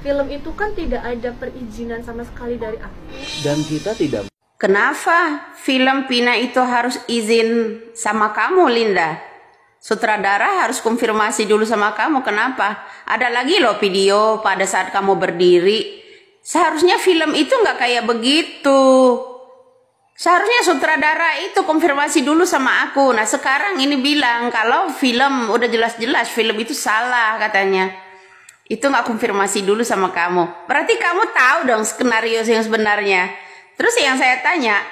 film itu kan tidak ada perizinan sama sekali dari aku dan kita tidak Kenapa film Pina itu harus izin sama kamu, Linda? Sutradara harus konfirmasi dulu sama kamu. Kenapa? Ada lagi loh video pada saat kamu berdiri. Seharusnya film itu nggak kayak begitu. Seharusnya sutradara itu konfirmasi dulu sama aku. Nah sekarang ini bilang kalau film udah jelas-jelas film itu salah katanya. Itu nggak konfirmasi dulu sama kamu. Berarti kamu tahu dong skenario yang sebenarnya. Terus yang saya tanya,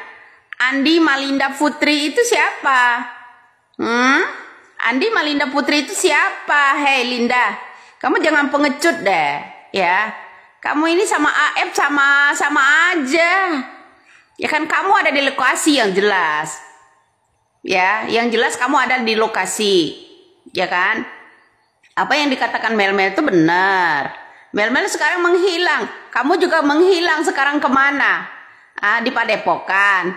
Andi Malinda Putri itu siapa? Hmm? Andi Malinda Putri itu siapa? Hei Linda, kamu jangan pengecut deh, ya. Kamu ini sama AF sama sama aja. Ya kan kamu ada di lokasi yang jelas. Ya, yang jelas kamu ada di lokasi. Ya kan? Apa yang dikatakan Mel-Mel itu benar. Mel-Mel sekarang menghilang. Kamu juga menghilang sekarang ke mana? ah, di Padepokan.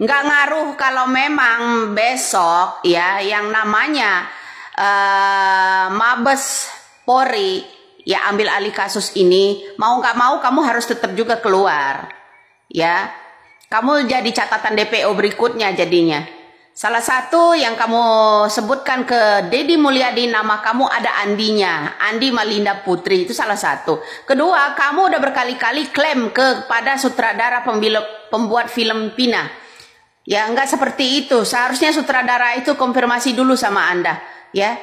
Nggak ngaruh kalau memang besok ya yang namanya uh, Mabes Polri ya ambil alih kasus ini mau nggak mau kamu harus tetap juga keluar ya kamu jadi catatan DPO berikutnya jadinya Salah satu yang kamu sebutkan ke Dedi Mulyadi nama kamu ada Andinya, Andi Malinda Putri itu salah satu. Kedua, kamu udah berkali-kali klaim kepada sutradara pembuat film Pina. Ya, enggak seperti itu. Seharusnya sutradara itu konfirmasi dulu sama Anda, ya.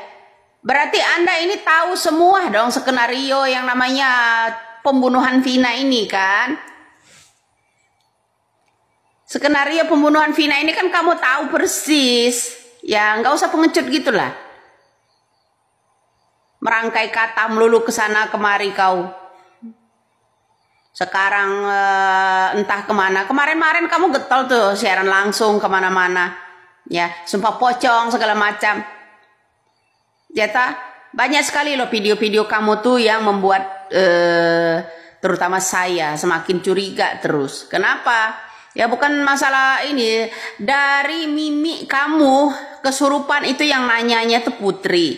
Berarti Anda ini tahu semua dong skenario yang namanya pembunuhan Vina ini kan? Skenario pembunuhan Vina ini kan kamu tahu persis. Ya, nggak usah pengecut gitulah. Merangkai kata melulu ke sana kemari kau. Sekarang uh, entah ke mana. Kemarin-marin kamu getol tuh siaran langsung ke mana-mana. Ya, sumpah pocong segala macam. Ya ta? Banyak sekali loh video-video kamu tuh yang membuat uh, terutama saya semakin curiga terus. Kenapa? Ya bukan masalah ini. Dari mimik kamu kesurupan itu yang nanyanya tuh Putri.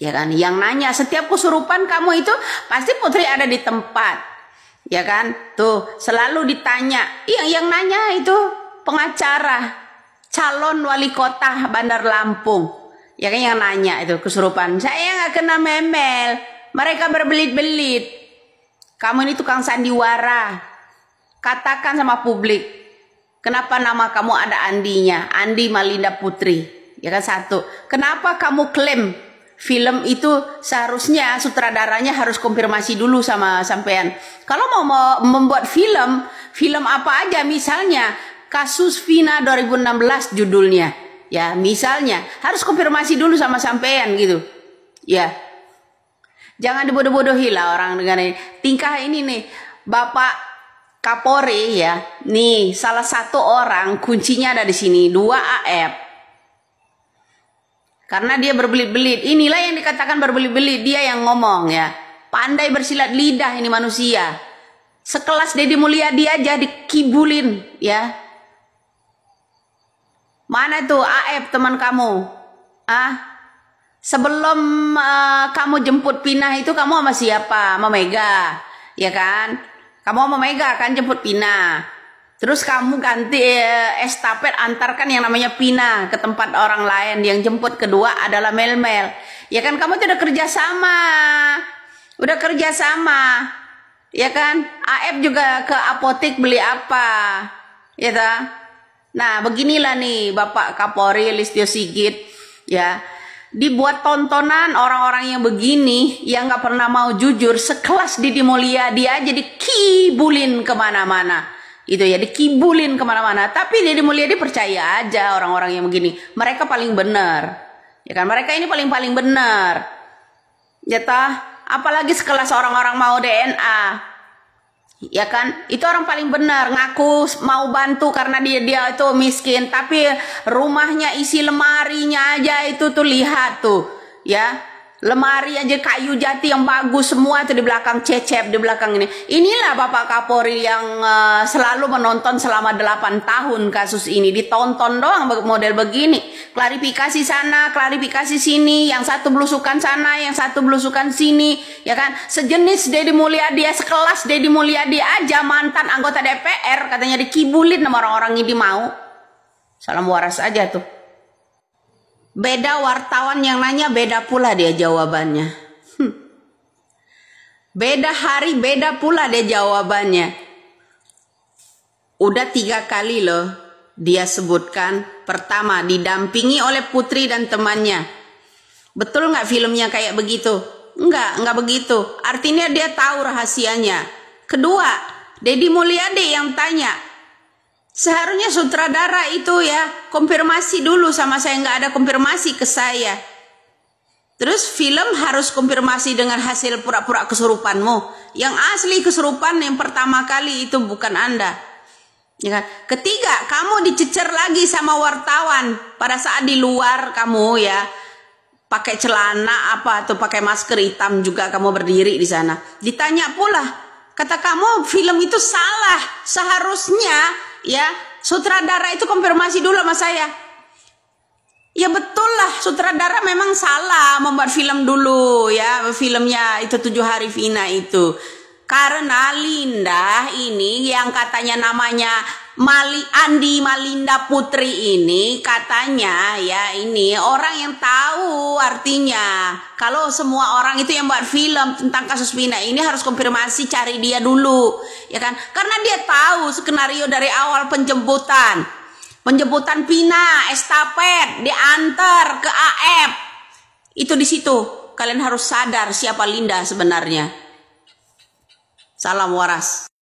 Ya kan? Yang nanya setiap kesurupan kamu itu pasti Putri ada di tempat. Ya kan? Tuh selalu ditanya. Iya yang nanya itu pengacara calon wali kota Bandar Lampung. Ya kan yang nanya itu kesurupan. Saya nggak kena memel. Mereka berbelit-belit. Kamu ini tukang sandiwara. Katakan sama publik, kenapa nama kamu ada Andinya, Andi Malinda Putri, ya kan satu. Kenapa kamu klaim film itu seharusnya sutradaranya harus konfirmasi dulu sama sampean. Kalau mau, mau membuat film, film apa aja misalnya kasus Vina 2016 judulnya. Ya, misalnya harus konfirmasi dulu sama sampean gitu. Ya. Jangan dibodoh-bodohi lah orang dengan ini. Tingkah ini nih, Bapak Kapolri ya, nih salah satu orang kuncinya ada di sini, dua AF. Karena dia berbelit-belit, inilah yang dikatakan berbelit-belit, dia yang ngomong ya. Pandai bersilat lidah ini manusia. Sekelas Deddy Mulyadi aja dikibulin ya. Mana tuh AF teman kamu? Ah, sebelum uh, kamu jemput Pinah itu kamu sama siapa? Sama Mega, ya kan? Kamu mau Mega kan jemput Pina. Terus kamu ganti eh, estafet antarkan yang namanya Pina ke tempat orang lain. Yang jemput kedua adalah Mel-Mel. Ya kan kamu tuh udah kerja sama. Udah kerja sama. Ya kan? AF juga ke apotek beli apa? Ya ta? Nah, beginilah nih Bapak Kapolri Listio Sigit. Ya, dibuat tontonan orang-orang yang begini yang nggak pernah mau jujur sekelas Didi Mulia dia aja dikibulin ke mana-mana. Itu ya dikibulin ke mana-mana. Tapi Didi Mulia dia percaya aja orang-orang yang begini. Mereka paling benar. Ya kan? Mereka ini paling paling benar. Ya tah apalagi sekelas orang-orang mau DNA ya kan? Itu orang paling benar. Ngaku mau bantu karena dia dia itu miskin. Tapi rumahnya isi lemarinya aja itu tuh lihat tuh ya Lemari aja kayu jati yang bagus semua itu di belakang cecep di belakang ini. Inilah Bapak Kapolri yang uh, selalu menonton selama 8 tahun kasus ini. Ditonton doang model begini. Klarifikasi sana, klarifikasi sini, yang satu belusukan sana, yang satu belusukan sini, ya kan? Sejenis Deddy Mulyadi, ya sekelas Deddy Mulyadi aja mantan anggota DPR katanya dikibulin sama orang-orang ini mau. Salam waras aja tuh. Beda wartawan yang nanya, beda pula dia jawabannya. Hmm. Beda hari, beda pula dia jawabannya. Udah tiga kali loh dia sebutkan. Pertama, didampingi oleh putri dan temannya. Betul nggak filmnya kayak begitu? Enggak, enggak begitu. Artinya dia tahu rahasianya. Kedua, Dedi Mulyadi yang tanya, Seharusnya sutradara itu ya konfirmasi dulu sama saya nggak ada konfirmasi ke saya. Terus film harus konfirmasi dengan hasil pura-pura kesurupanmu. Yang asli kesurupan yang pertama kali itu bukan Anda. Ya kan? Ketiga, kamu dicecer lagi sama wartawan pada saat di luar kamu ya pakai celana apa atau pakai masker hitam juga kamu berdiri di sana. Ditanya pula, kata kamu film itu salah. Seharusnya ya sutradara itu konfirmasi dulu sama saya. Ya betul lah sutradara memang salah membuat film dulu ya. Filmnya itu tujuh hari Vina itu. Karena Linda ini yang katanya namanya Mali Andi Malinda Putri ini katanya ya ini orang yang tahu artinya. Kalau semua orang itu yang buat film tentang kasus Pina ini harus konfirmasi cari dia dulu ya kan? Karena dia tahu skenario dari awal penjemputan. Penjemputan Pina estafet diantar ke AF itu di situ. Kalian harus sadar siapa Linda sebenarnya. Salam waras